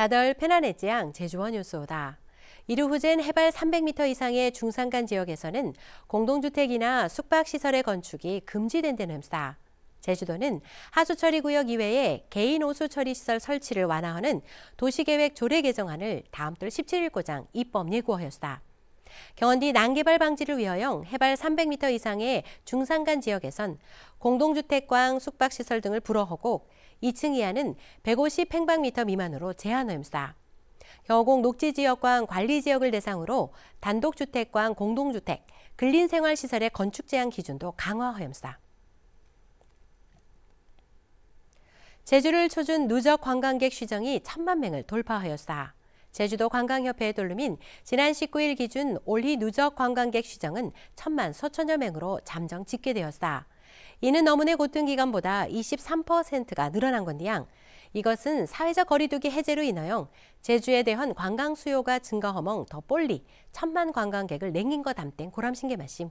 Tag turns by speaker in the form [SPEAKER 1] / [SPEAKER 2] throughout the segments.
[SPEAKER 1] 다덜 페나네지양 제주원 뉴스오다. 이루 후젠 해발 300m 이상의 중산간 지역에서는 공동주택이나 숙박시설의 건축이 금지된 데는 흡사. 제주도는 하수처리 구역 이외에 개인 오수 처리 시설 설치를 완화하는 도시계획 조례 개정안을 다음 달 17일 고장 입법 예고하였다. 경원디 난개발 방지를 위하여 해발 300m 이상의 중산간 지역에선 공동주택광 숙박시설 등을 불허하고 2층 이하는 150평방미터 미만으로 제한하였다. 경공 녹지지역광 관리지역을 대상으로 단독주택광 공동주택, 근린생활시설의 건축 제한 기준도 강화하였다. 제주를 초준 누적 관광객 시정이 천만 명을 돌파하였다. 제주도 관광협회에 돌르민 지난 19일 기준 올해 누적 관광객 시정은 천만 서천여 명으로 잠정 집계되었다. 이는 어문의 고등 기간보다 23%가 늘어난 건데양. 이것은 사회적 거리두기 해제로 인하여 제주에 대한 관광 수요가 증가하멍 더 빨리 천만 관광객을 냉긴 거 담땡 고람신게 말씀.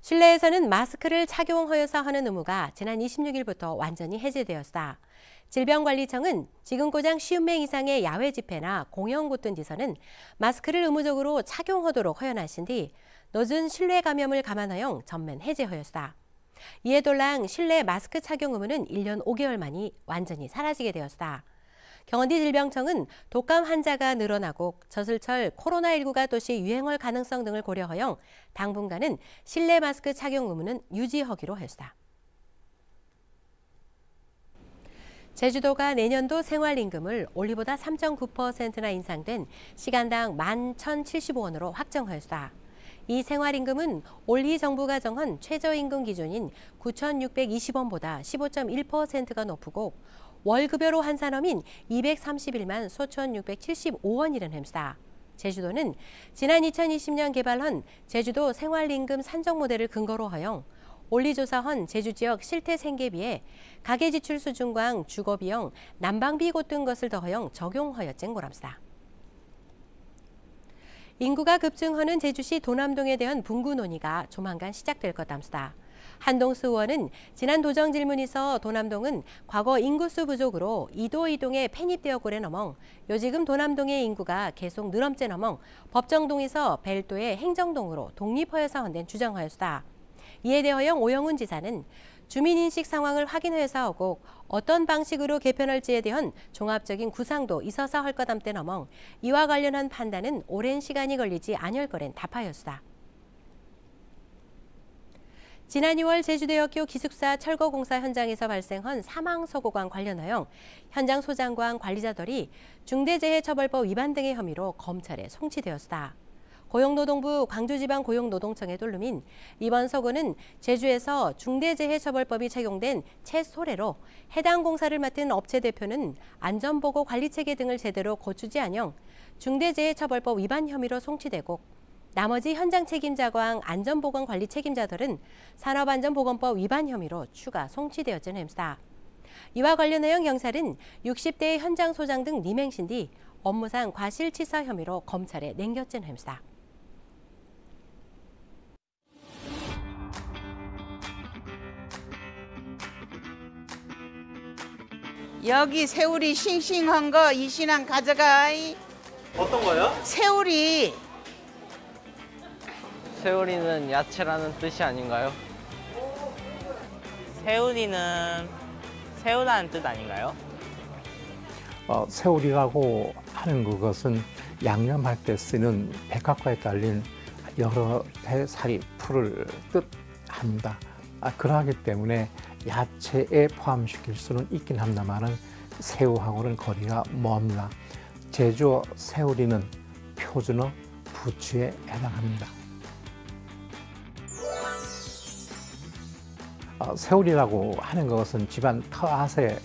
[SPEAKER 1] 실내에서는 마스크를 착용하여서 하는 의무가 지난 26일부터 완전히 해제되었다. 질병관리청은 지금 고장 쉬운 명 이상의 야외 집회나 공연 곳든지서는 마스크를 의무적으로 착용하도록 허연하신 뒤 늦은 실내 감염을 감안하여 전면 해제하였다. 이에 돌랑 실내 마스크 착용 의무는 1년 5개월 만이 완전히 사라지게 되었다. 경원디 질병청은 독감 환자가 늘어나고 저슬철 코로나19가 또시 유행할 가능성 등을 고려하여 당분간은 실내 마스크 착용 의무는 유지하기로 했다. 제주도가 내년도 생활임금을 올리보다 3.9%나 인상된 시간당 11,075원으로 확정하였다. 이 생활임금은 올해 정부가 정한 최저임금 기준인 9,620원보다 15.1%가 높고 월급여로 환산하면 231만 소천 675원이라는 햄스다. 제주도는 지난 2020년 개발한 제주도 생활임금 산정 모델을 근거로 하여 올리조사헌 제주지역 실태 생계비에 가계지출 수준광 주거비용, 난방비 곧등 것을 더하여 적용하였쟁 고랍스다. 인구가 급증하는 제주시 도남동에 대한 분구 논의가 조만간 시작될 것 담수다. 한동수 의원은 지난 도정 질문에서 도남동은 과거 인구수 부족으로 이도 이동에 편입되어 고래 넘어 요지금 도남동의 인구가 계속 늘엄째 넘어 법정동에서 벨도의 행정동으로 독립하여서 헌된 주장하였다. 이에 대하여 오영훈 지사는 주민인식 상황을 확인해서 하고 어떤 방식으로 개편할지에 대한 종합적인 구상도 있어서 할 거담때 넘어 이와 관련한 판단은 오랜 시간이 걸리지 않을 거랜 답하였다. 지난 2월 제주대역교 기숙사 철거공사 현장에서 발생한 사망 사고관 관련하여 현장 소장관 관리자들이 중대재해처벌법 위반 등의 혐의로 검찰에 송치되었다. 고용노동부 광주지방 고용노동청의 돌루민 이번 서구는 제주에서 중대재해처벌법이 적용된 채소래로 해당 공사를 맡은 업체 대표는 안전보고 관리체계 등을 제대로 거주지 않영 중대재해처벌법 위반 혐의로 송치되고 나머지 현장 책임자광 안전보건 관리 책임자들은 산업안전보건법 위반 혐의로 추가 송치되었던 햄스다. 이와 관련하여 경찰은 60대 현장 소장 등 리맹신 뒤 업무상 과실치사 혐의로 검찰에 냉겼던 햄스다.
[SPEAKER 2] 여기 새우리 싱싱한 거 이 신랑 가져가.
[SPEAKER 3] 어떤 거요?
[SPEAKER 2] 새우리.
[SPEAKER 4] 세우리는 야채라는 뜻이 아닌가요?
[SPEAKER 5] 새우리는 새우라는 뜻 아닌가요?
[SPEAKER 6] 어, 새우리라고 하는 그것은 양념할 때 쓰는 백합과에 딸린 여러 해살이 풀을 뜻합니다. 아, 그러하기 때문에 야채에 포함시킬 수는 있긴 합니다만은 새우하고는 거리가 멉니다. 제주 새우리는 표준어 부추에 해당합니다. 어, 새우리라고 하는 것은 집안 텃밭에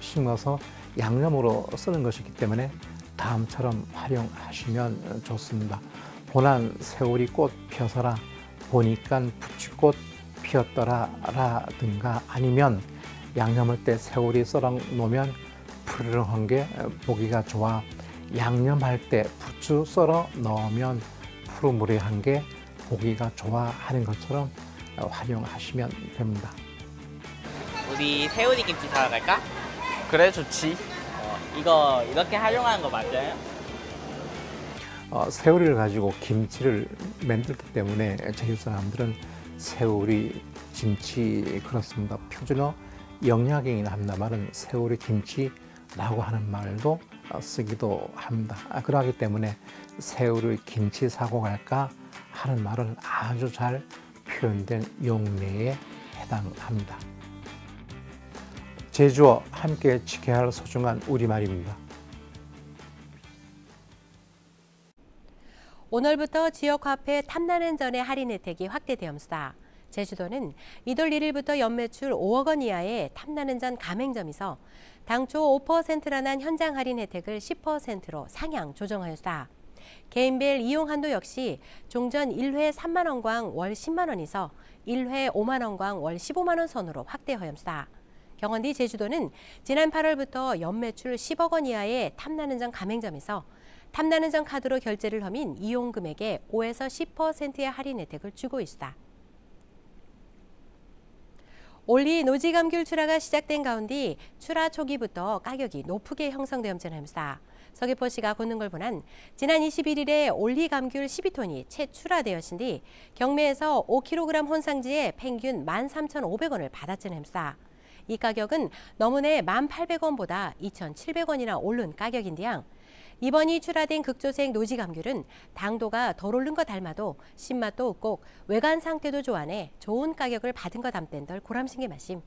[SPEAKER 6] 심어서 양념으로 쓰는 것이기 때문에 다음처럼 활용하시면 좋습니다. 보난 새우리 꽃 펴서라 보니까 부추꽃 피었더라 라든가 아니면 양념할 때 새우리 썰어 놓으면 푸르렁한 게 보기가 좋아 양념할 때 부추 썰어 넣으면 푸르무리한 게 보기가 좋아 하는 것처럼 활용하시면 됩니다.
[SPEAKER 5] 우리 새우리 김치 사러 갈까? 그래 좋지. 어, 이거 이렇게 활용하는 거 맞아요?
[SPEAKER 6] 어, 새우리를 가지고 김치를 만들기 때문에 제주 사람들은 새우리, 김치 그렇습니다. 표준어 영약인 합니다 말은 새우리 김치라고 하는 말도 어, 쓰기도 합니다. 아, 그러하기 때문에 새우를 김치 사고 갈까 하는 말은 아주 잘 표현된 용례에 해당합니다. 제주어 함께 지켜야 할 소중한 우리말입니다.
[SPEAKER 1] 오늘부터 지역 화폐 탐나는 전의 할인 혜택이 확대되었습니다. 제주도는 이달 1일부터 연매출 5억 원 이하의 탐나는 전 가맹점에서 당초 5%라는 현장 할인 혜택을 10%로 상향 조정하였다. 개인별 이용 한도 역시 종전 1회 3만 원광 월 10만 원에서 1회 5만 원광 월 15만 원 선으로 확대하였다. 경원디 제주도는 지난 8월부터 연매출 10억 원 이하의 탐나는 전 가맹점에서 탐나는 전 카드로 결제를 하면 이용 금액의 5에서 10%의 할인 혜택을 주고 있다. 올리 노지 감귤 출하가 시작된 가운데 출하 초기부터 가격이 높게 형성되었습니다. 서귀포시가 걷는 걸 보난 지난 21일에 올리 감귤 12톤이 채 출하되었신 뒤 경매에서 5kg 혼상지에 평균 13,500원을 받았습니다. 이 가격은 너무내 1,800원보다 2,700원이나 오른 가격인데요. 이번이 출하된 극조색 노지 감귤은 당도가 덜 오른 것 닮아도 신맛도 없고 외관 상태도 좋아내 좋은 가격을 받은 것 담땐 덜 고람신게 마심.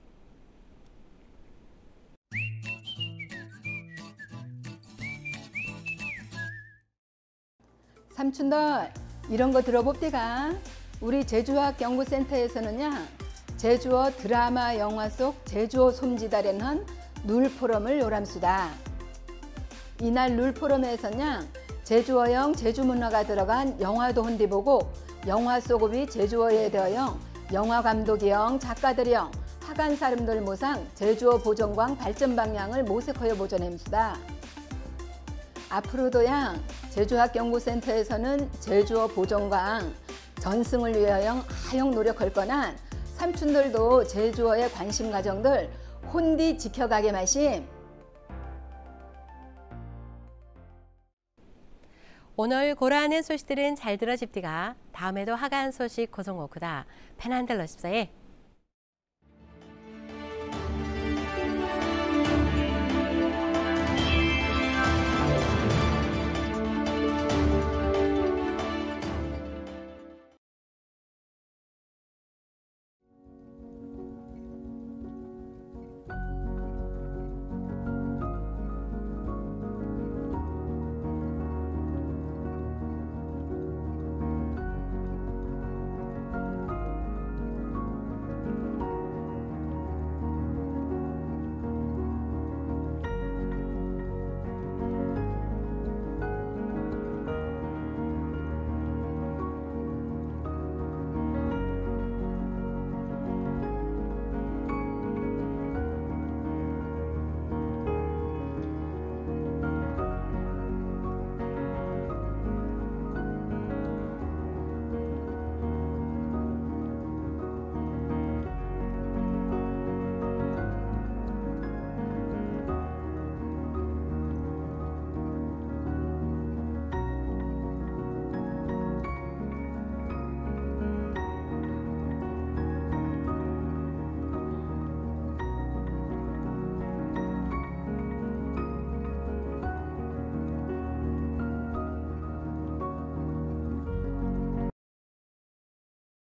[SPEAKER 7] 삼촌들 이런 거 들어봅디가 우리 제주학 연구센터에서는요 제주어 드라마 영화 속 제주어 솜지다려는 룰포럼을 요람수다 이날 룰 포럼에서는 제주어형 제주문화가 들어간 영화도 혼디 보고 영화 속업이 제주어에 대하여 영화 감독이형 작가들이형 하간 사람들 모상 제주어 보존광 발전 방향을 모색하여 보존함수다. 앞으로도야 제주학 연구센터에서는 제주어 보존광 전승을 위하여 하용 노력할 거나 삼촌들도 제주어의 관심 가정들 혼디 지켜가게 마심.
[SPEAKER 1] 오늘 고라하는 소식들은 잘 들어집디가 다음에도 하간 소식 고성오크다. 페난들 러십사에